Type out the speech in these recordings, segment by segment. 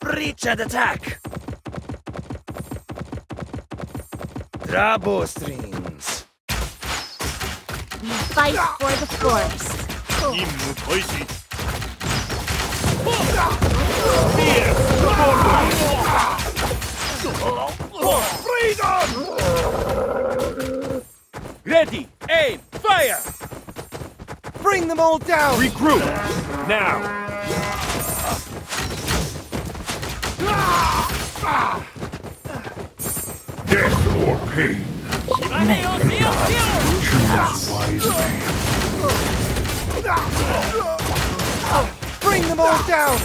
Breach and attack! Trouble strings. We fight for the force! forest. Freedom! Ready, aim, fire! Bring them all down! Regroup! Now! Death or pain. Choose wisely. Bring them all down!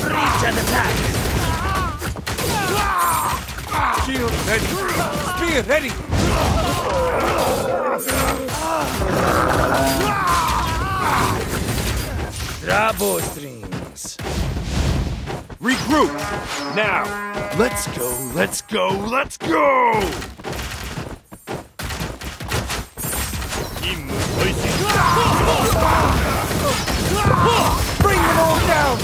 Breach and attack! Shield ready! Spear ready! Drabo strings. Regroup! Now! Let's go, let's go, let's go! Bring them all down!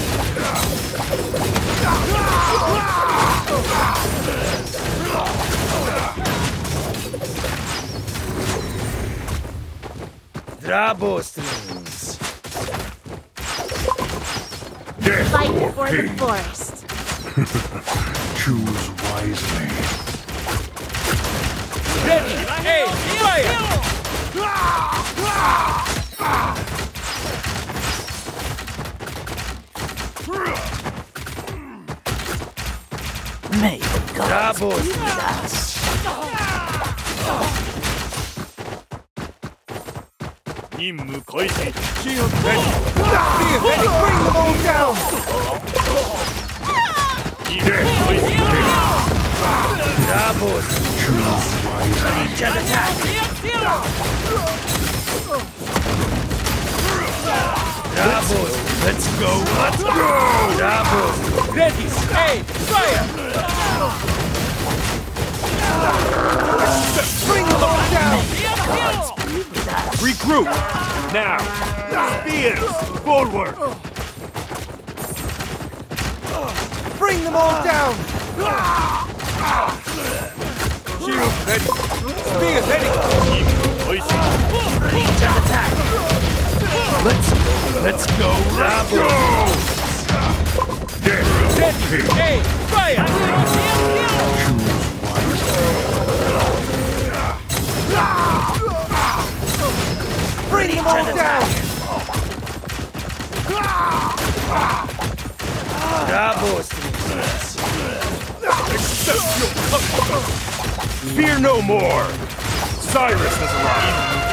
Drabostrings! Death Fight or for the forest. Choose wisely. Ready! Aim! Fire! May the gods Drabo 任务开始 Shield ready! Spear ready! Bring them all down! 任务开始 Drabo strings. Choose wisely. Breach and attack! Drabo strings. Let's go! Let's go! Drabo strings. Ready! Aim! Fire! Bring them all down! Regroup! Now! Spears! Forward! Bring them all down! Shield ready! Spears ready! attack! Let's... let's go! Let's go! Dead! Hey! Fire! Them down! Fear no more! Cyrus has arrived!